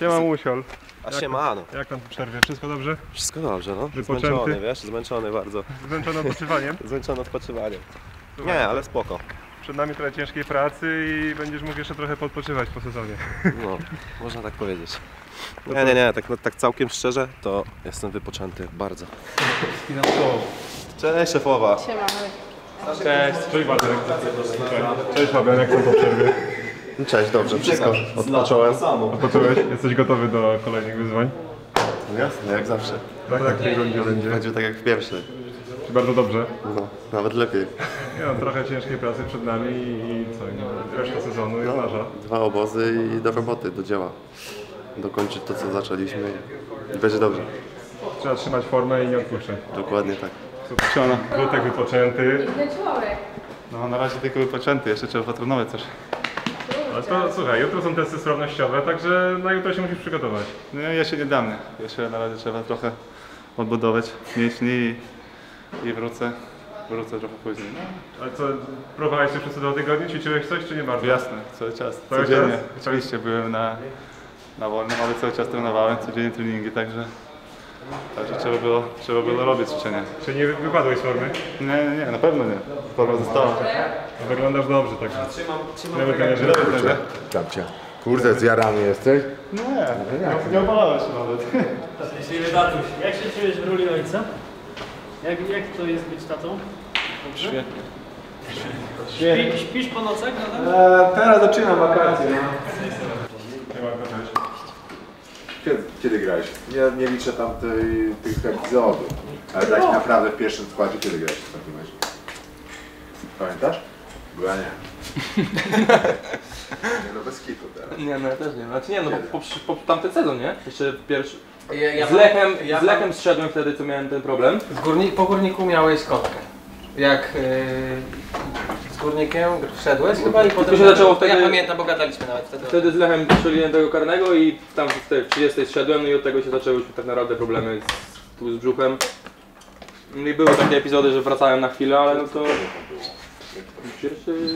Siema Musiol. A siemano. Jak tam po przerwie? Wszystko dobrze? Wszystko dobrze, no. Wypoczęty? Zmęczony, wiesz? Zmęczony bardzo. Zmęczony odpoczywaniem? Zmęczony odpoczywaniem. Słuchaj, Nie, ale spoko. Przed nami tyle ciężkiej pracy i będziesz mógł jeszcze trochę podpoczywać po sezonie. No, można tak powiedzieć. Nie, nie, nie, tak, no, tak całkiem szczerze, to jestem wypoczęty bardzo. Cześć szefowa. Siema. Cześć. Cześć Fabian, jak tam po przerwie? Cześć, dobrze, wszystko. Odpocząłem. Odpocząłeś? Jesteś gotowy do kolejnych wyzwań? No jasne, jak zawsze. Tak, tak, tej rundzie będzie. Będzie tak jak w pierwszej. Czy bardzo dobrze? No, nawet lepiej. Nie no, trochę ciężkiej pracy przed nami i co, i reszta sezonu jest nasza. Dwa obozy i do roboty, do dzieła. Dokończyć to, co zaczęliśmy i będzie dobrze. Trzeba trzymać formę i nie odpuszczać. Dokładnie tak. Super. Wódek wypoczęty. Inny człowiek. No na razie tylko wypoczęty, jeszcze trzeba potrenować coś. Ale to słuchaj, jutro są testy sprawnościowe, także na jutro się musisz przygotować. No ja się nie dam, nie. Jeszcze na razie trzeba trochę odbudować mięśni i, i wrócę. Wrócę trochę później. No, Ale co, próbowałeś się przez te dwa tygodnie? Ćwiczyłeś coś, czy nie bardzo? jasne, cały czas, Cały codziennie. czas? Oczywiście byłem na, na wolnym, ale cały czas trenowałem, codziennie treningi, także, także trzeba, było, trzeba było robić ćwiczenia. Czy nie wypadłeś z formy? Nie, nie, nie, na pewno nie. Forma została. Wyglądasz dobrze, także. Nawet nie, że Dobrze. Babcia. Kurde, zjarany jesteś? Nie, nie, nie obalałem się nawet. Tatuś, jak się czujesz w roli ojca? Jak, jak to jest być tatą? Świetnie. Śpi, śpisz po nocach? E, teraz zaczynam wakacje. No. Nie ma cześć. Kiedy, grałeś? Nie, nie liczę tam tej, tych epizodów. Ale tak naprawdę w pierwszym składzie kiedy grałeś w takim meczu? Pamiętasz? Była nie. nie no bez kitu teraz. Nie, no ja też nie. Znaczy nie, no po, po, po tamten sezon, nie? Jeszcze pierwszy. Ja, ja Z Lechem, ja z Lechem zszedłem wtedy, co miałem ten problem. Z górni, po górniku miałeś kotkę. Jak yy, z górnikiem wszedłeś chyba i potem... się zaczęło To Ja wtedy- pamiętam, bo gadaliśmy nawet wtedy. Wtedy z Lechem strzeliłem tego karnego i tam w tej w 30 zszedłem, no i od tego się zaczęły już tak naprawdę problemy z, tu z brzuchem. No I były takie epizody, że wracałem na chwilę, ale no to... Pierwszy...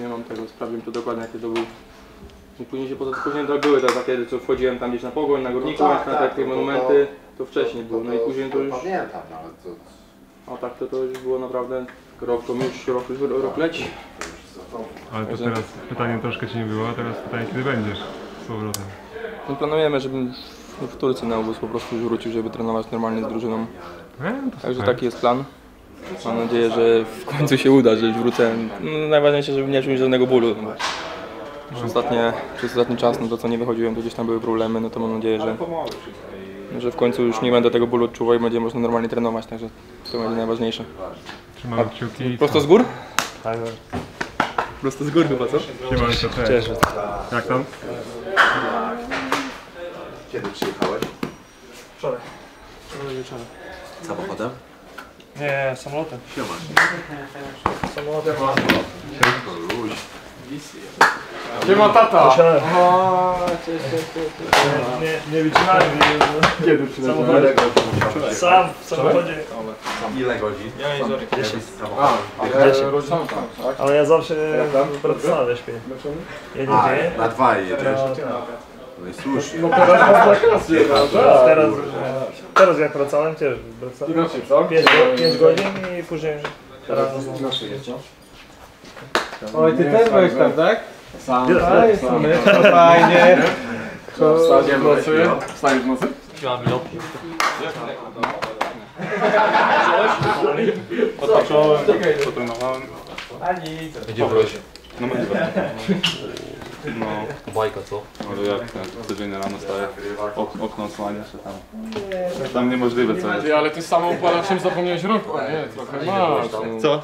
Nie mam tego, sprawdziłem to dokładnie jaki to był. I później się potem, później to były te takie, co wchodziłem tam gdzieś na pogoń, na górniku, No tak, na tak, takie to- to- monumenty, to wcześniej było, no i później to już... Pamiętam nawet to. A tak to, to już było naprawdę rok, to już rok, rok leci. Ale to teraz pytanie troszkę ci nie było, a teraz pytanie kiedy będziesz z powrotem. No planujemy, żebym w Turcji na obóz po prostu już wrócił, żeby trenować normalnie z drużyną. E, Także taki jest plan. Mam nadzieję, że w końcu się uda, że już wrócę. No, najważniejsze, żeby nie czuć żadnego bólu. Przez, ostatnie, przez ostatni czas, no to co nie wychodziłem, to gdzieś tam były problemy, no to mam nadzieję, że, że w końcu już nie będę tego bólu odczuwał i będzie można normalnie trenować, także to będzie najważniejsze. Trzymamy kciuki. Prosto co? z gór? Prosto z gór chyba, co? Siemanko, cześć. Jak tam? Kiedy przyjechałeś? Samochodem? Nie, samolotem. Siema tata! Nie, nie wytrzymałem. Kiedy przyjechałeś? Sam w samochodzie. Ile godzin? Ja nie zorek. A, e, rodzinka, tak? Ale ja zawsze w Bratysławie śpię. Jeden A, dzień. na dwa jedziesz. No i słusznie. Teraz, teraz jak wracałem też w Bratysławie. 5, 5 godzin i później teraz Oj, ty też byłeś tam, tak? Sam, To fajnie. Wstanie w nocy? Wstanie w nocy? Odpocząłem, potrenowałem. Byłeś? No będzie No, Bajka, co? ale jak ten, codziennie rano staję, ok, okno osłania się tam. Tam niemożliwe co jest. ale ty samą upalaczem zapomniałeś rąk. O nie, trochę masz. Co?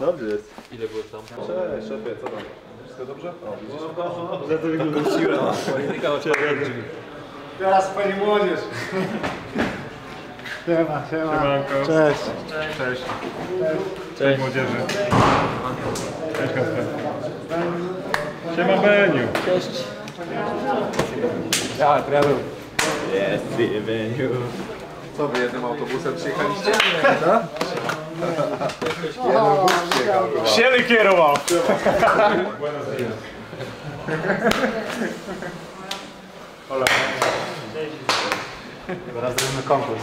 Dobrze jest. Ile byłeś tam? Cześć, szefie, co tam? Wszystko dobrze? Teraz pani młodzież. Siemanko. Cześć. Cześć. Cześć młodzieży. Cześć Kasper. Siema Beniu. Co wy jednym autobusem przyjechaliście? Siely kierował. Zaraz zrobimy konkurs.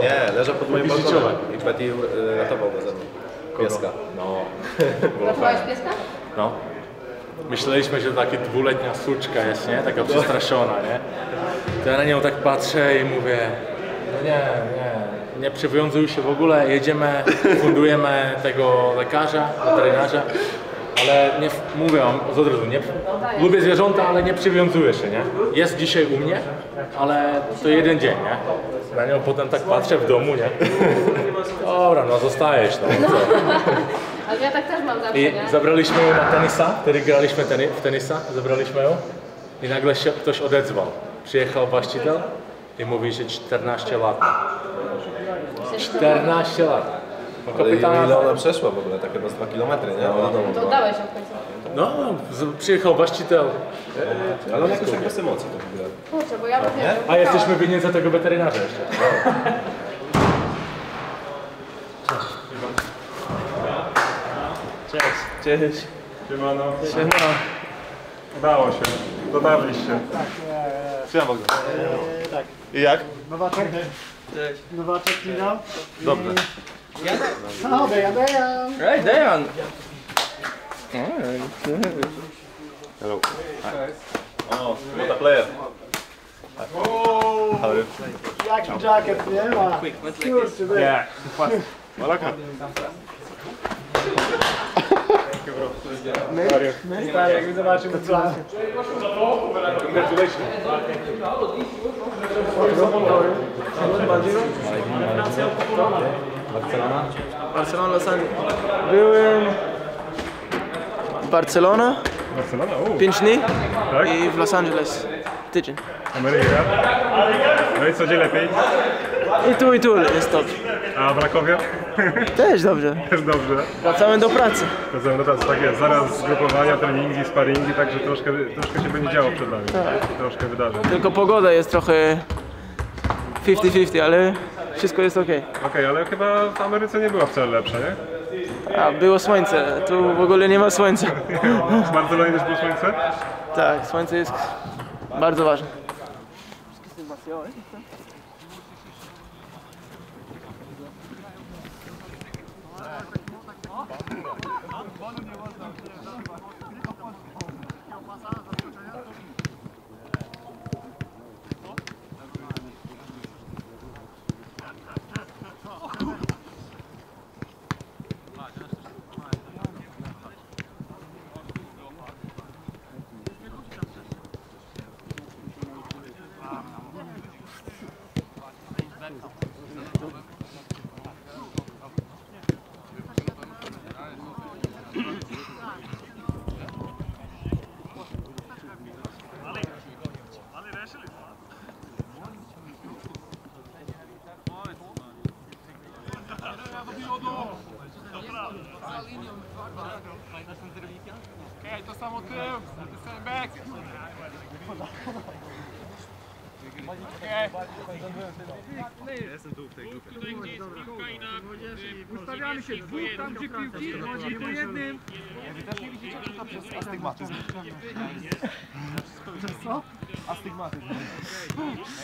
Nie, leżał pod moim balkonem i Betty y, ratował go ze mną. Pieska. No, Ratowałeś pieska? no. Myśleliśmy, że taka dwuletnia suczka jest, nie? Taka przestraszona, nie? To ja na nią tak patrzę i mówię, no nie, nie, nie przywiązuj się w ogóle, jedziemy, fundujemy tego lekarza, weterynarza, ale nie, mówię wam od razu, nie, lubię zwierzęta, ale nie przywiązuję się, nie? Jest dzisiaj u mnie, ale to jeden dzień, nie? Na nią potem tak patrzę w domu, nie? Dobra, no zostajesz, no. Ale ja tak też mam zawsze, I nie? zabraliśmy ją na tenisa, wtedy graliśmy teni w tenisa, zabraliśmy ją i nagle się ktoś odezwał. Przyjechał właściciel i mówi, że 14 lat. ma. 14 lat. No, Ale kapitana, ile ona przeszła w ogóle? Tak chyba z 2 km, nie? Od domu To dałeś ją w końcu. no, z- przyjechał właściciel, Ale on jakoś tak bez emocji to w ogóle. Kurczę, bo ja również. a jesteśmy winni za tego weterynarza jeszcze. Cześć. Cześć. Siemano. Siema. Udało się. Dotarliście. Siema Bogdan. I jak? Nowaczek. Cześć. Nowaczek Lina. Dobrze. No, Dejan, Dejan. Ej, Dejan! Hello. O, what a player. Are you? Jaki jacket, nie ma. Kurczę, Dejan. Nie. Malaka. My, my stary, jakby zobaczył plan. Barcelona, Los Angeles. Byłem Barcelona Barcelona? U, 5 dni tak? i w Los Angeles tydzień. Ameryka. No i co gdzie lepiej? I tu, i tu jest dobrze. A w Rakowie? Też dobrze. Też dobrze. Wracamy do pracy. Wracamy do pracy, tak jest. Zaraz zgrupowania, treningi, sparingi, także troszkę, troszkę się będzie działo przed nami. Troszkę wydarzeń. Tylko pogoda jest trochę 50-50, ale wszystko jest ok. Okej, ale chyba w Ameryce nie była wcale lepsza, nie? A, było słońce. Tu w ogóle nie ma słońca. W Barcelonie też było słońce? Tak, słońce jest bardzo ważne. Ustawiamy się dwóch tam, gdzie piłki, po jednym. Astygmatyzm. Co? Astygmatyzm.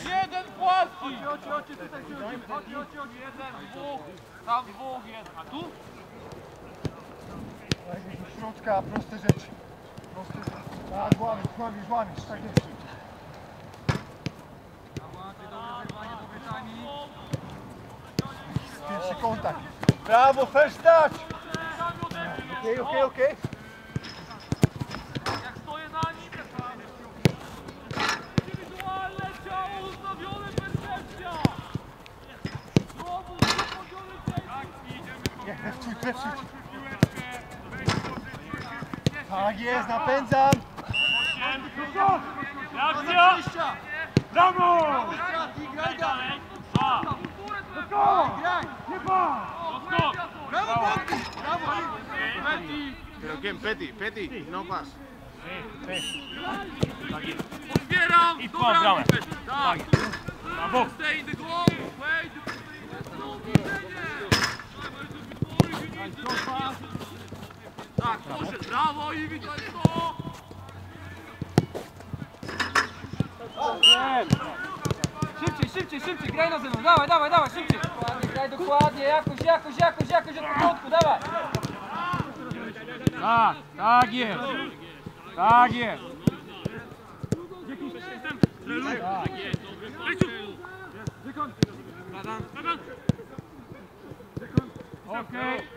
Jeden płaski! Chodź, chodź, tutaj siądziemy. Chodź, chodź, chodź. Jeden, dwóch, tam dwóch, jeden. A tu? Środka, proste rzeczy. Proste rzeczy. Tak, łamiesz, łamiesz, łamiesz, tak jest. Pierwszy kontakt. Brawo, first touch! Okej, okej, okej. Jak stoję na nim, Indywidualne ciało ustawione percepcja! Znowu ustawione Nie, przesuń, przesuń. Tak jest, napędzam! Akcja! Brawo! Graj dalej! Graj! Nie ba! Brawo, Petty! Brawo! Petty! Pero ¿quién? Petty, Petty, no pas. Zbieram! I dobra, Tak! Brawo! Stay in the goal! Wait! Tak, poszedł, brawo i witaj to! Szybciej, szybciej, szybciej, graj na zewnątrz, dawaj, dawaj, dawaj, szybciej. Dokładnie, graj dokładnie, jakoś, jakoś, jakoś, jakoś od początku, dawaj. Tak, tak jest. Tak jest. Okej.